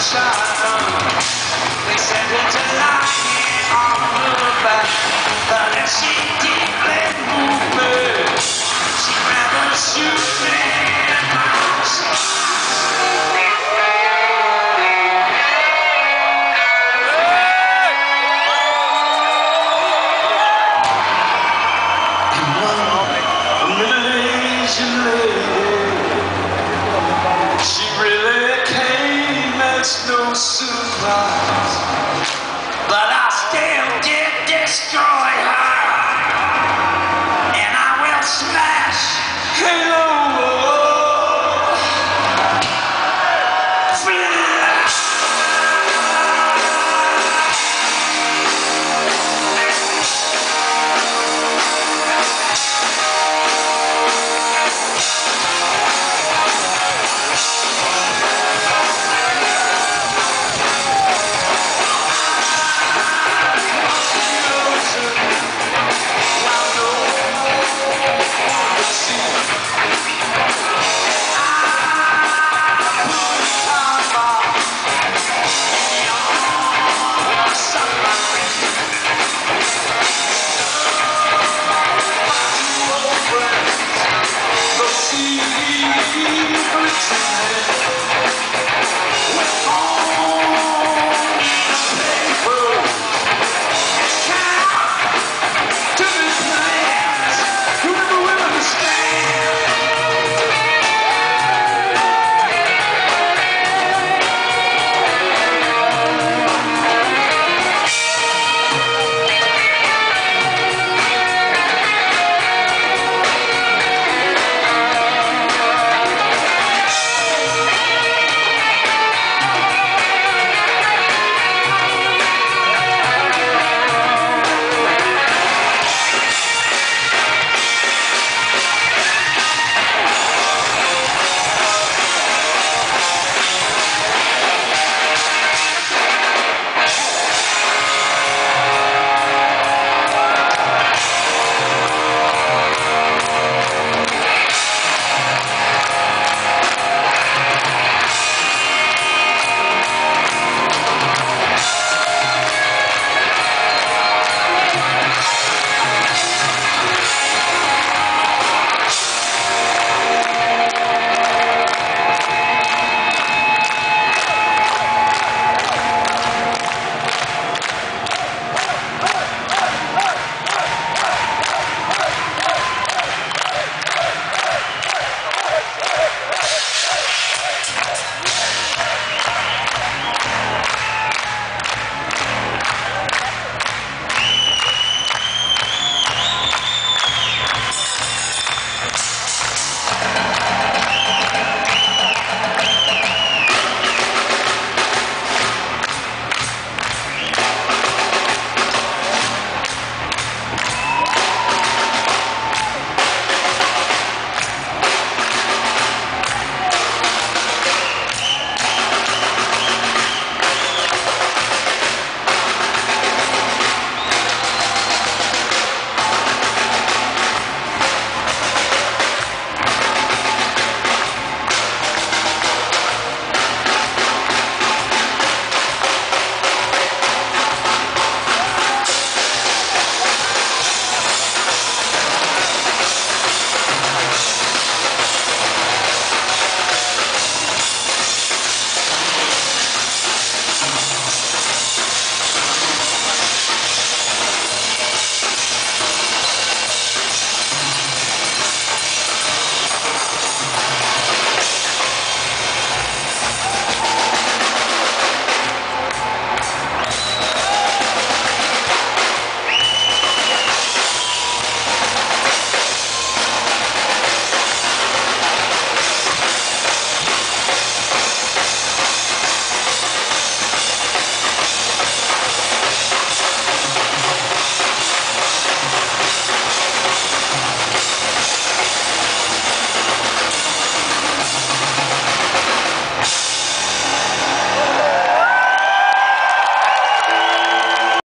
shot. Came no surprise. But I still did destroy her. And I will smash her